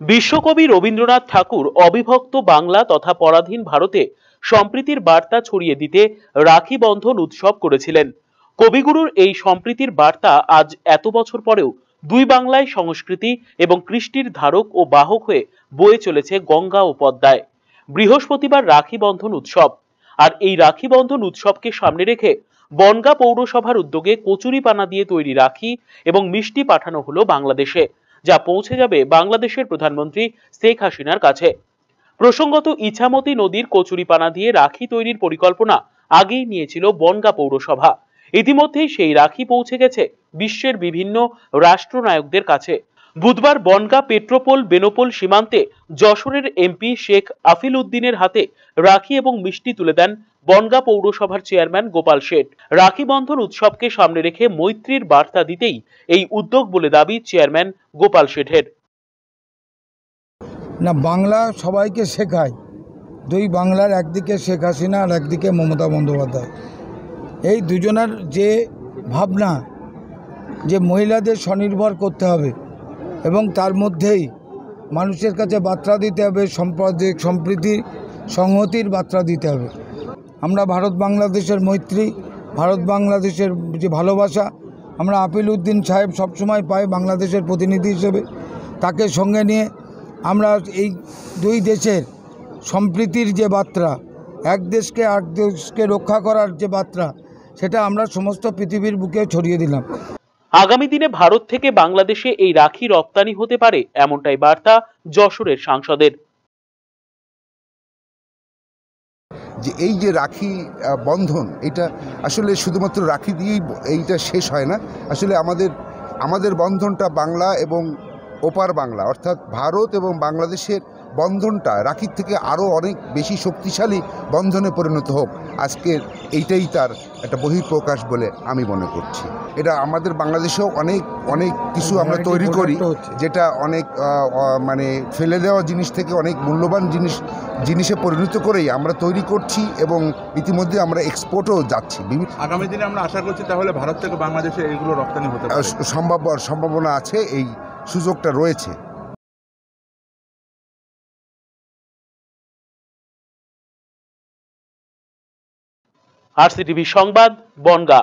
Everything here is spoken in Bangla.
বিশ্বকবি রবীন্দ্রনাথ ঠাকুর অবিভক্ত বাংলা তথা পরাধীন ভারতে সম্প্রীতির বার্তা ছড়িয়ে দিতে রাখি বন্ধন উৎসব করেছিলেন। কবিগুরুর এই সম্প্রীতির বার্তা আজ এত বছর পরেও দুই বাংলায় সংস্কৃতি এবং কৃষ্টির ধারক ও বাহক হয়ে বয়ে চলেছে গঙ্গা ও পদ্মায় বৃহস্পতিবার রাখি বন্ধন উৎসব। আর এই রাখি বন্ধন উৎসবকে সামনে রেখে বনগা পৌরসভার উদ্যোগে কচুরিপানা দিয়ে তৈরি রাখি এবং মিষ্টি পাঠানো হলো বাংলাদেশে। যা পৌঁছে যাবে বাংলাদেশের প্রধানমন্ত্রী শেখ হাসিনার কাছে। প্রসঙ্গত, ইছামতি নদীর কচুরিপানা দিয়ে রাখি তৈরির পরিকল্পনা আগেই নিয়েছিল বনগা পৌরসভা। ইতিমধ্যেই সেই রাখি পৌঁছে গেছে বিশ্বের বিভিন্ন রাষ্ট্রনায়কদের কাছে। বুধবার বনগা পেট্রোপোল, বেনোপোল সীমান্তে যশোরের এমপি শেখ আফিল উদ্দিনের হাতে রাখি এবং মিষ্টি তুলে দেন বনগা পৌরসভার চেয়ারম্যান গোপাল শেঠ। রাখি বন্ধন উৎসবকে সামনে রেখে মৈত্রীর বার্তা দিতেই এই উদ্যোগ বলে দাবি চেয়ারম্যান গোপাল শেঠের। না, বাংলা সবাইকে শেখায়। দুই বাংলার, একদিকে শেখ হাসিনা আর একদিকে মমতা বন্দ্যোপাধ্যায়। এই দুজনের যে ভাবনা, যে মহিলাদের স্বনির্ভর করতে হবে এবং তার মধ্যেই মানুষের কাছে বার্তা দিতে হবে, সাম্প্রদায়িক সম্প্রীতি, সংহতির বার্তা দিতে হবে। আমরা ভারত বাংলাদেশের মৈত্রী, ভারত বাংলাদেশের যে ভালোবাসা, আমরা আপিল উদ্দিন সাহেব সবসময় পাই বাংলাদেশের প্রতিনিধি হিসেবে। তাকে সঙ্গে নিয়ে আমরা এই দুই দেশের সম্প্রীতির যে বার্তা, এক দেশকে এক দেশকে রক্ষা করার যে বার্তা, সেটা আমরা সমস্ত পৃথিবীর বুকে ছড়িয়ে দিলাম। আগামী দিনে ভারত থেকে বাংলাদেশে এই রাখি রপ্তানি হতে পারে, এমনটাই বার্তা যশোরের সাংসদের। যে এই যে রাখি বন্ধন, এটা আসলে শুধুমাত্র রাখি দিয়েই এইটা শেষ হয় না। আসলে আমাদের আমাদের বন্ধনটা বাংলা এবং ওপার বাংলা, অর্থাৎ ভারত এবং বাংলাদেশের বন্ধনটা রাখির থেকে আরও অনেক বেশি শক্তিশালী বন্ধনে পরিণত হোক আজকের এইটাই তার একটা বহিঃপ্রকাশ বলে আমি মনে করছি। এটা আমাদের বাংলাদেশেও অনেক অনেক কিছু আমরা তৈরি করি যেটা অনেক মানে ফেলে দেওয়া জিনিস থেকে অনেক মূল্যবান জিনিস জিনিসে পরিণত করেই আমরা তৈরি করছি এবং ইতিমধ্যে আমরা এক্সপোর্টও যাচ্ছি। বিভিন্ন আগামী দিনে আমরা আশা করছি তাহলে ভারত থেকে বাংলাদেশে এগুলো রপ্তানি হতে সম্ভাব্য সম্ভাবনা আছে এই সুযোগটা রয়েছে। আরসিটিভি সংবাদ বনগা।